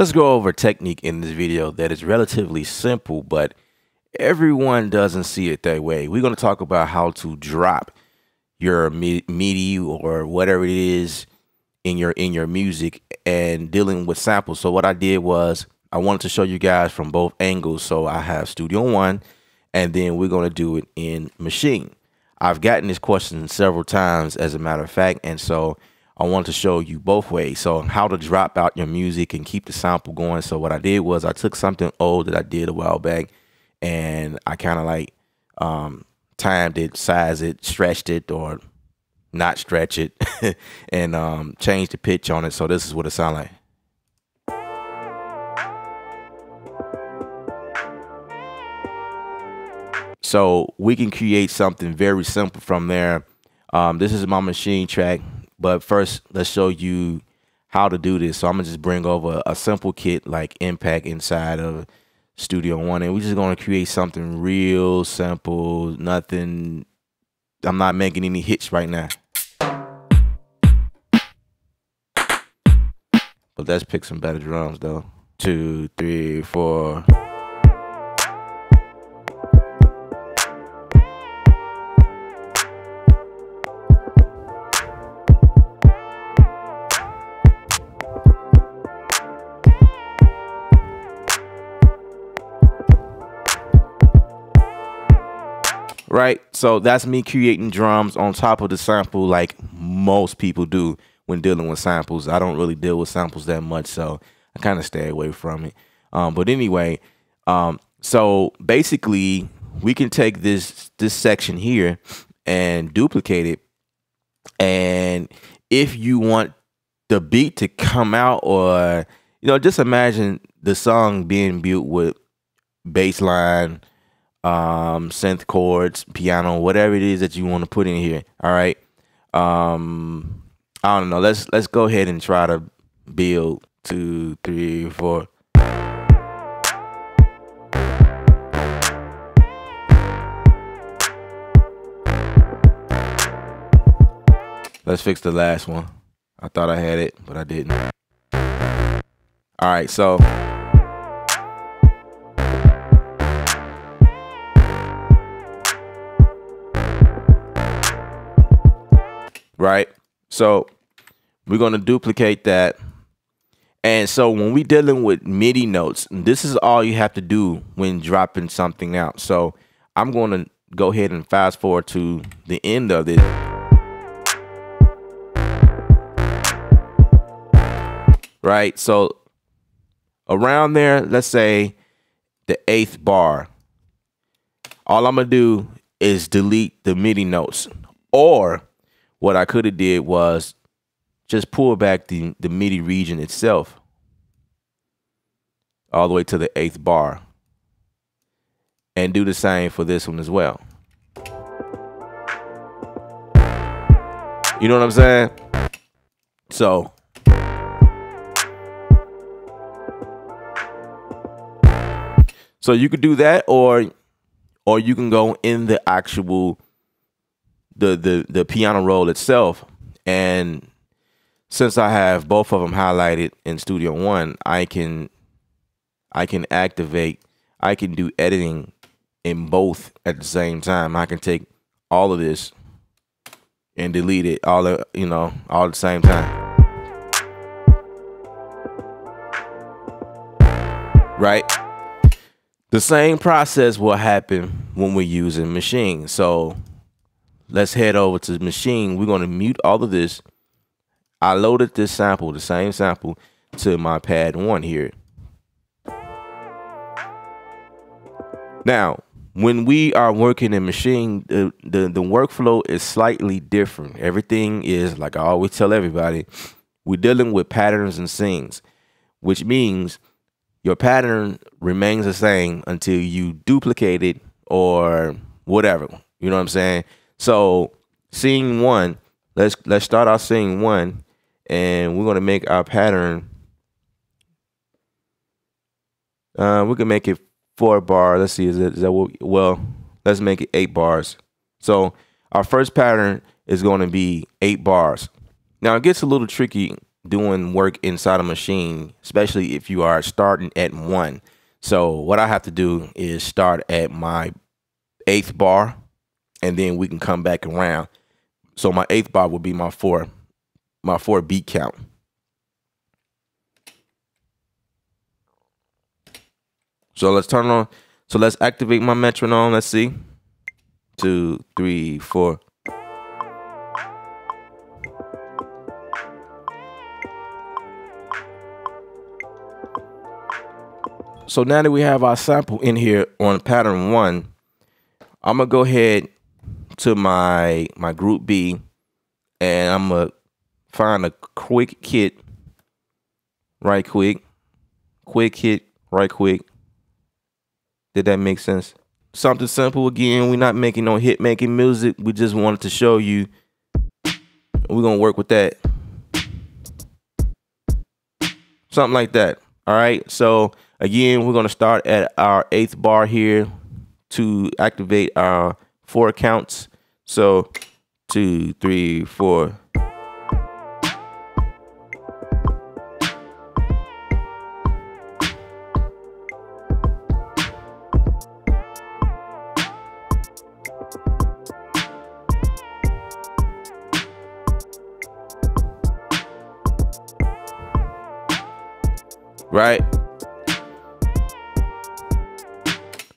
Let's go over a technique in this video that is relatively simple, but everyone doesn't see it that way. We're going to talk about how to drop your MIDI or whatever it is in your in your music and dealing with samples. So what I did was I wanted to show you guys from both angles. So I have Studio One and then we're going to do it in Maschine. I've gotten this question several times as a matter of fact, and so I wanted to show you both ways. So how to drop out your music and keep the sample going. So what I did was I took something old that I did a while back and I kind of like um, timed it, sized it, stretched it or not stretch it and um, changed the pitch on it. So this is what it sounds like. So we can create something very simple from there. Um, this is my Maschine track. But first, let's show you how to do this. So I'm gonna just bring over a simple kit like Impact inside of Studio One, and we're just gonna create something real simple. Nothing. I'm not making any hits right now. But let's pick some better drums though. Two, three, four. Right? So that's me creating drums on top of the sample like most people do when dealing with samples. I don't really deal with samples that much, so I kind of stay away from it. Um, but anyway, um, so basically we can take this this section here and duplicate it. And if you want the beat to come out or you know, just imagine the song being built with bass line, um, synth chords, piano, whatever it is that you want to put in here. All right. Um, I don't know. Let's let's go ahead and try to build two, three, four. Let's fix the last one. I thought I had it, but I didn't. All right, so right? So we're going to duplicate that. And so when we're dealing with MIDI notes, this is all you have to do when dropping something out. So I'm going to go ahead and fast forward to the end of it. Right? So around there, let's say the eighth bar. All I'm going to do is delete the MIDI notes. Or what I could have did was just pull back the, the MIDI region itself all the way to the eighth bar and do the same for this one as well. You know what I'm saying? So So you could do that or or you can go in the actual the the the piano roll itself and since I have both of them highlighted in Studio One, I can I can activate I can do editing in both at the same time. I can take all of this and delete it all of, you know all at the same time. Right? The same process will happen when we're using Maschine. So let's head over to the Maschine. We're going to mute all of this. I loaded this sample, the same sample, to my pad one here. Now, when we are working in Maschine, the, the, the workflow is slightly different. Everything is, like I always tell everybody, we're dealing with patterns and scenes, which means your pattern remains the same until you duplicate it or whatever. You know what I'm saying? So scene one, let's let's start our scene one, and we're gonna make our pattern. Uh, we can make it four bar. Let's see, is that what, well? Let's make it eight bars. So our first pattern is going to be eight bars. Now it gets a little tricky doing work inside a Maschine, especially if you are starting at one. So what I have to do is start at my eighth bar, and then we can come back around. So my eighth bar will be my four, my four beat count. So let's turn on. So let's activate my metronome. Let's see. Two, three, four. So now that we have our sample in here on pattern one, I'm gonna go ahead to my my group B and I'm gonna find a quick hit right quick, quick hit right quick. Did that make sense? Something simple again. We're not making no hit making music. We just wanted to show you. We're gonna work with that. Something like that. All right. So Again, we're to start at our eighth bar here to activate our four counts. So two, three, four. Right?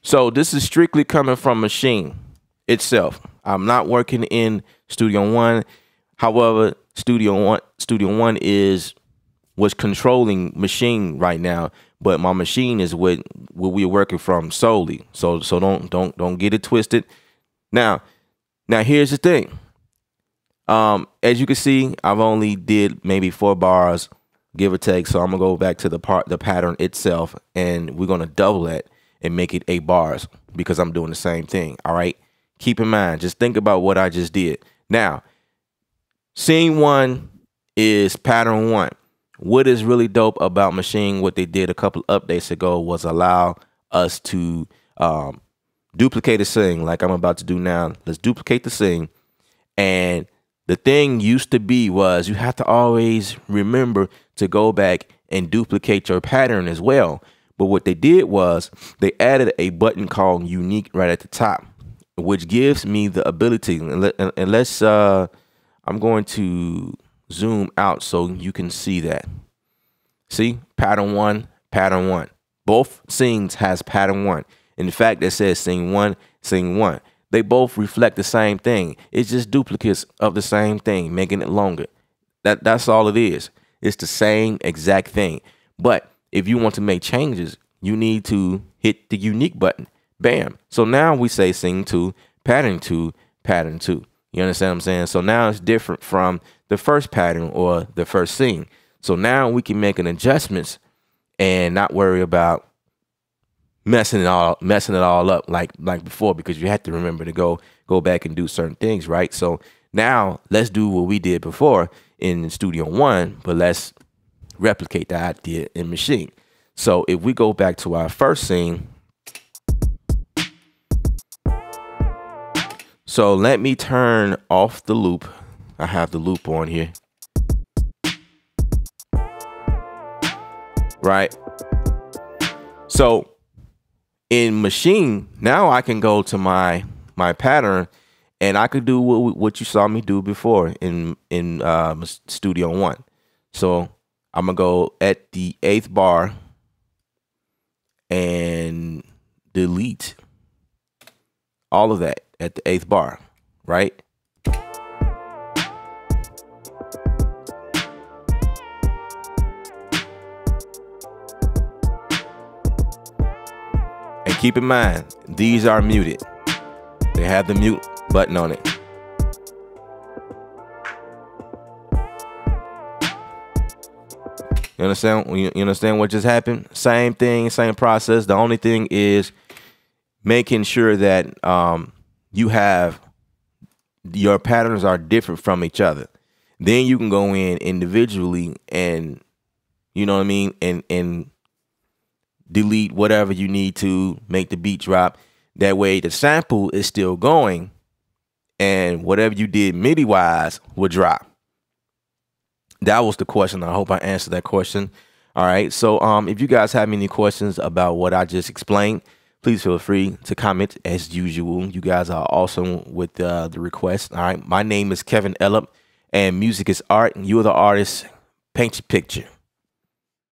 So this is strictly coming from Maschine itself. I'm not working in Studio One. However, Studio One Studio One is what's controlling Maschine right now, but my Maschine is what what we're working from solely. So so don't don't don't get it twisted. Now, now here's the thing. Um, as you can see, I've only did maybe four bars, give or take. So I'm gonna go back to the part the pattern itself, and we're gonna double it and make it eight bars because I'm doing the same thing. All right. Keep in mind, just think about what I just did. Now, scene one is pattern one. What is really dope about Maschine, what they did a couple updates ago was allow us to um, duplicate a sing like I'm about to do now. Let's duplicate the sing. And the thing used to be was you have to always remember to go back and duplicate your pattern as well. But what they did was they added a button called unique right at the top, which gives me the ability, unless uh, I'm going to zoom out so you can see that. See, pattern one, pattern one. Both scenes has pattern one. In fact, it says scene one, scene one. They both reflect the same thing. It's just duplicates of the same thing, making it longer. That that's all it is. It's the same exact thing. But if you want to make changes, you need to hit the unique button. Bam. So now we say sing two, pattern two, pattern two. You understand what I'm saying? So now it's different from the first pattern or the first scene. So now we can make an adjustments and not worry about messing it all messing it all up like like before because you had to remember to go go back and do certain things, right? So now let's do what we did before in Studio One, but let's replicate the idea in Maschine. So if we go back to our first scene, so let me turn off the loop. I have the loop on here. Right. So in Maschine, now I can go to my my pattern and I could do what, what you saw me do before in in uh, Studio One. So I'm gonna go at the eighth bar and delete all of that at the eighth bar, right? And keep in mind, these are muted. They have the mute button on it. You understand? You understand what just happened? Same thing, same process. The only thing is making sure that um, you have your patterns are different from each other. Then you can go in individually and you know what I mean, and and delete whatever you need to make the beat drop. That way, the sample is still going, and whatever you did MIDI wise will drop. that was the question. I hope I answered that question. All right. So um, if you guys have any questions about what I just explained, please feel free to comment as usual. You guys are awesome with uh, the request. All right. My name is Kevin Ellop, and music is art. And you are the artist. Paint your picture.